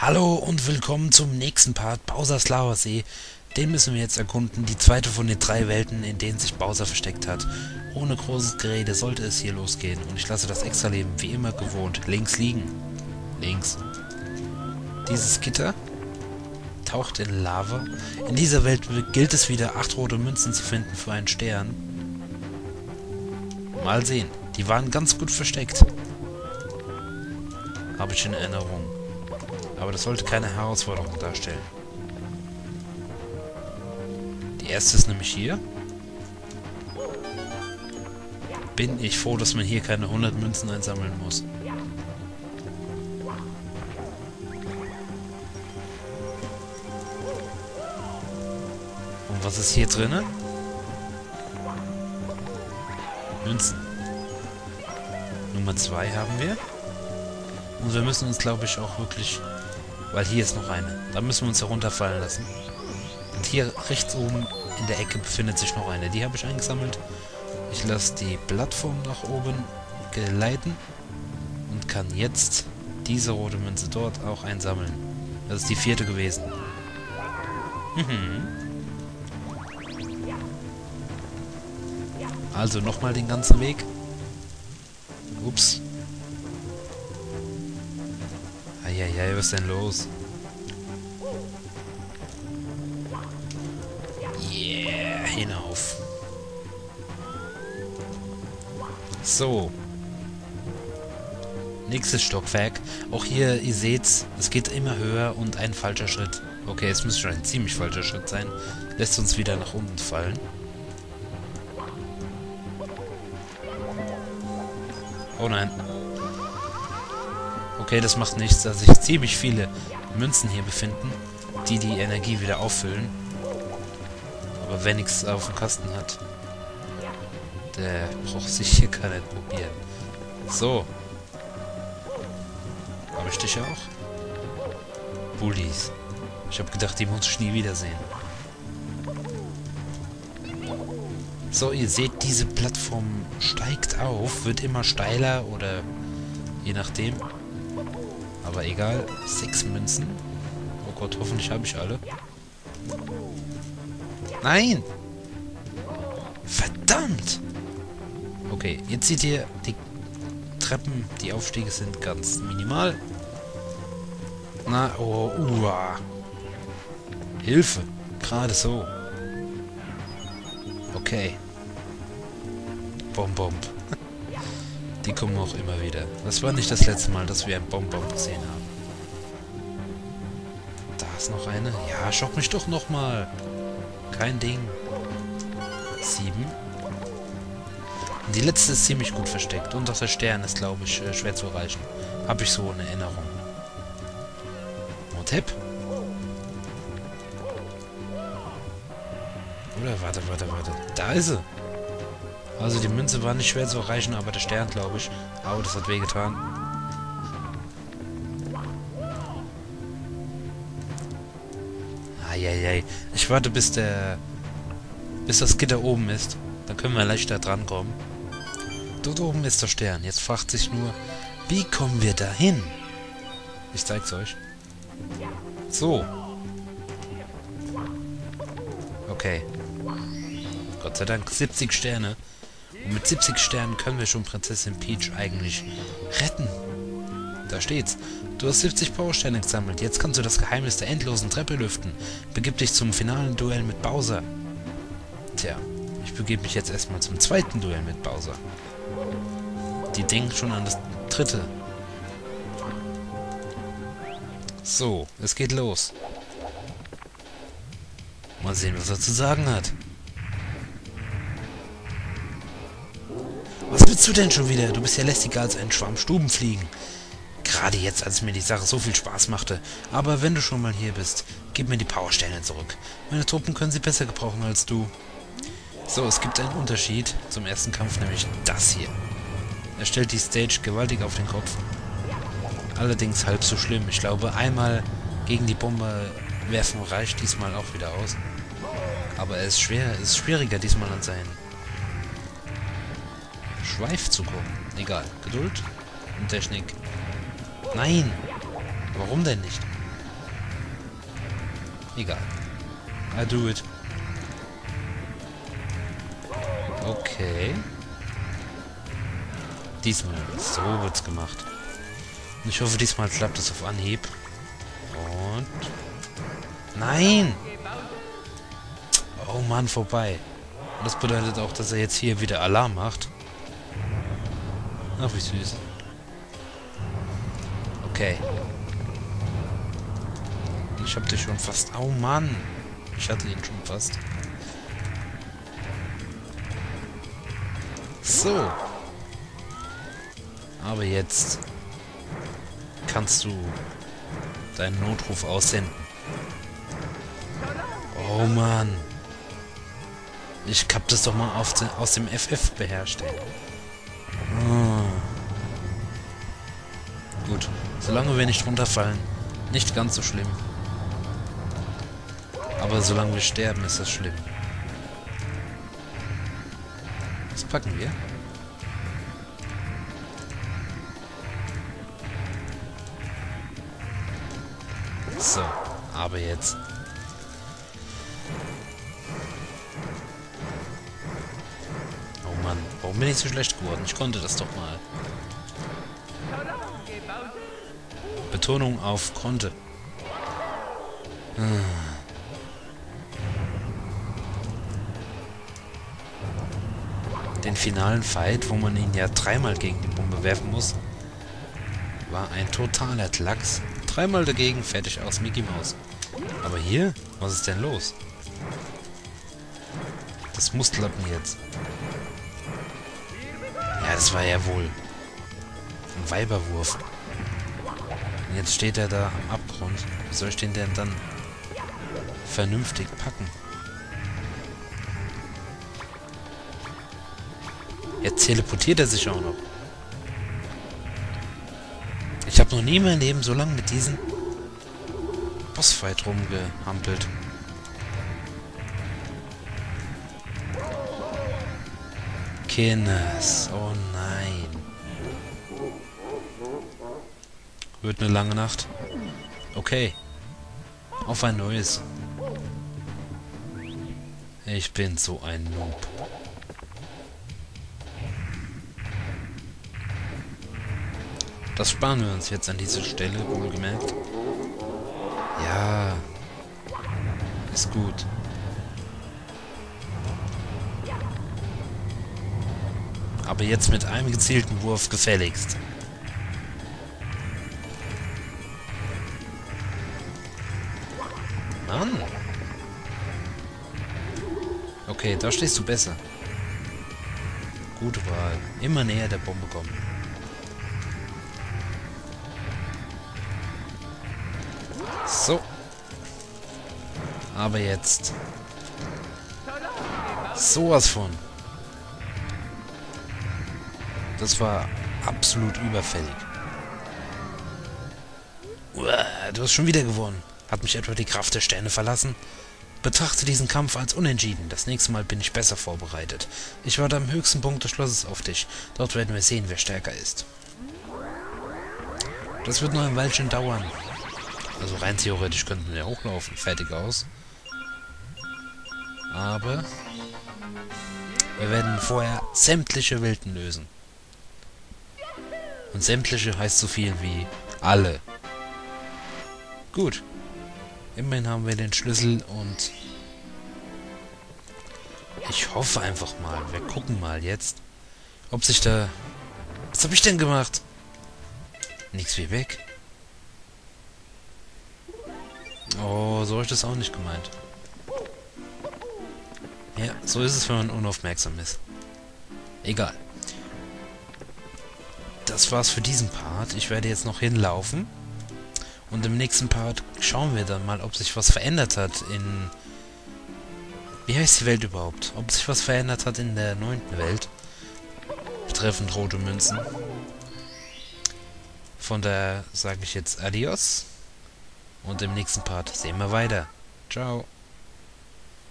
Hallo und willkommen zum nächsten Part Bowser's Lava See. Den müssen wir jetzt erkunden, die zweite von den drei Welten, in denen sich Bowser versteckt hat. Ohne großes Gerede sollte es hier losgehen und ich lasse das Extra-Leben wie immer gewohnt links liegen. Links. Dieses Gitter taucht in Lava. In dieser Welt gilt es wieder, acht rote Münzen zu finden für einen Stern. Mal sehen. Die waren ganz gut versteckt. Habe ich in Erinnerung. Aber das sollte keine Herausforderung darstellen. Die erste ist nämlich hier. Bin ich froh, dass man hier keine 100 Münzen einsammeln muss. Und was ist hier drinnen? Münzen. Nummer 2 haben wir. Und wir müssen uns, glaube ich, auch wirklich... Weil hier ist noch eine. Da müssen wir uns herunterfallen lassen. Und hier rechts oben in der Ecke befindet sich noch eine. Die habe ich eingesammelt. Ich lasse die Plattform nach oben geleiten. Und kann jetzt diese rote Münze dort auch einsammeln. Das ist die vierte gewesen. Mhm. Also nochmal den ganzen Weg. Ups. Eieiei, was ist denn los? Yeah, hinauf. So. Nächstes Stockwerk. Auch hier, ihr seht's, es geht immer höher und ein falscher Schritt. Okay, es müsste schon ein ziemlich falscher Schritt sein. Lässt uns wieder nach unten fallen. Oh nein. Okay, das macht nichts, da sich ziemlich viele Münzen hier befinden, die die Energie wieder auffüllen. Aber wer nichts auf dem Kasten hat, der braucht sich hier gar nicht probieren. So. Habe ich dich auch? Bullies. Ich habe gedacht, die muss ich nie wiedersehen. So, ihr seht, diese Plattform steigt auf, wird immer steiler oder je nachdem. Aber egal, sechs Münzen. Oh Gott, hoffentlich habe ich alle. Nein! Verdammt! Okay, jetzt seht ihr, die Treppen, die Aufstiege sind ganz minimal. Na, oh, uah. Hilfe! Gerade so. Okay. Bonbon. Die kommen auch immer wieder. Das war nicht das letzte Mal, dass wir ein Bonbon gesehen haben. Da ist noch eine. Ja, schock mich doch nochmal. Kein Ding. Sieben. Die letzte ist ziemlich gut versteckt. Und auch der Stern ist, glaube ich, äh, schwer zu erreichen. Habe ich so eine Erinnerung. Motep? Oder? Warte, warte, warte. Da ist sie. Also die Münze war nicht schwer zu erreichen, aber der Stern, glaube ich. Au, das hat wehgetan. Eieiei. Ich warte, bis der... Bis das Gitter oben ist. Dann können wir leichter drankommen. Dort oben ist der Stern. Jetzt fragt sich nur, wie kommen wir da hin? Ich zeig's euch. So. Okay. Gott sei Dank 70 Sterne. Und mit 70 Sternen können wir schon Prinzessin Peach eigentlich retten. Da steht's. Du hast 70 Powersterne gesammelt. Jetzt kannst du das Geheimnis der endlosen Treppe lüften. Begib dich zum finalen Duell mit Bowser. Tja, ich begebe mich jetzt erstmal zum zweiten Duell mit Bowser. Die denken schon an das dritte. So, es geht los. Mal sehen, was er zu sagen hat. Willst du denn schon wieder? Du bist ja lästiger als ein Schwarm Stubenfliegen. Gerade jetzt, als mir die Sache so viel Spaß machte. Aber wenn du schon mal hier bist, gib mir die Powersterne zurück. Meine Truppen können sie besser gebrauchen als du. So, es gibt einen Unterschied zum ersten Kampf, nämlich das hier. Er stellt die Stage gewaltig auf den Kopf. Allerdings halb so schlimm. Ich glaube, einmal gegen die Bombe werfen reicht diesmal auch wieder aus. Aber er ist schwer, es ist schwieriger diesmal an seinen Schweif zu kommen. Egal. Geduld und Technik. Nein! Warum denn nicht? Egal. I do it. Okay. Diesmal, so wird's gemacht. Und ich hoffe, diesmal klappt es auf Anhieb. Und... Nein! Oh Mann, vorbei. Das bedeutet auch, dass er jetzt hier wieder Alarm macht. Ach, wie süß. Okay. Ich hab dich schon fast... Oh Mann! Ich hatte ihn schon fast. So. Aber jetzt kannst du deinen Notruf aussenden. Oh Mann. Ich hab das doch mal de, aus dem FF beherrscht, ey. Solange wir nicht runterfallen, nicht ganz so schlimm. Aber solange wir sterben, ist das schlimm. Was packen wir? So, aber jetzt. Oh Mann, warum bin ich so schlecht geworden? Ich konnte das doch mal. Betonung auf konnte. Den finalen Fight, wo man ihn ja dreimal gegen die Bombe werfen muss, war ein totaler Tlacks. Dreimal dagegen, fertig aus, Mickey Mouse. Aber hier? Was ist denn los? Das muss klappen jetzt. Ja, das war ja wohl ein Weiberwurf. Jetzt steht er da am Abgrund. Wie soll ich den denn dann vernünftig packen? Jetzt teleportiert er sich auch noch. Ich habe noch nie in meinem Leben so lange mit diesem Bossfight rumgehampelt. Kinnes. Oh Wird eine lange Nacht. Okay. Auf ein neues. Ich bin so ein Noob. Das sparen wir uns jetzt an dieser Stelle, wohlgemerkt. Ja. Ist gut. Aber jetzt mit einem gezielten Wurf gefälligst. Mann. Okay, da stehst du besser. Gute Wahl. Immer näher der Bombe kommen. So. Aber jetzt. Sowas von. Das war absolut überfällig. Uah, du hast schon wieder gewonnen. Hat mich etwa die Kraft der Sterne verlassen? Betrachte diesen Kampf als unentschieden. Das nächste Mal bin ich besser vorbereitet. Ich warte am höchsten Punkt des Schlosses auf dich. Dort werden wir sehen, wer stärker ist. Das wird noch ein Weilchen dauern. Also rein theoretisch könnten wir hochlaufen. Fertig aus. Aber wir werden vorher sämtliche Welten lösen. Und sämtliche heißt so viel wie alle. Gut. Immerhin haben wir den Schlüssel und ich hoffe einfach mal, wir gucken mal jetzt, ob sich da... Was habe ich denn gemacht? Nichts wie weg. Oh, so habe ich das auch nicht gemeint. Ja, so ist es, wenn man unaufmerksam ist. Egal. Das war's für diesen Part. Ich werde jetzt noch hinlaufen. Und im nächsten Part schauen wir dann mal, ob sich was verändert hat in... Wie heißt die Welt überhaupt? Ob sich was verändert hat in der neunten Welt. Betreffend rote Münzen. Von daher sage ich jetzt Adios. Und im nächsten Part sehen wir weiter. Ciao.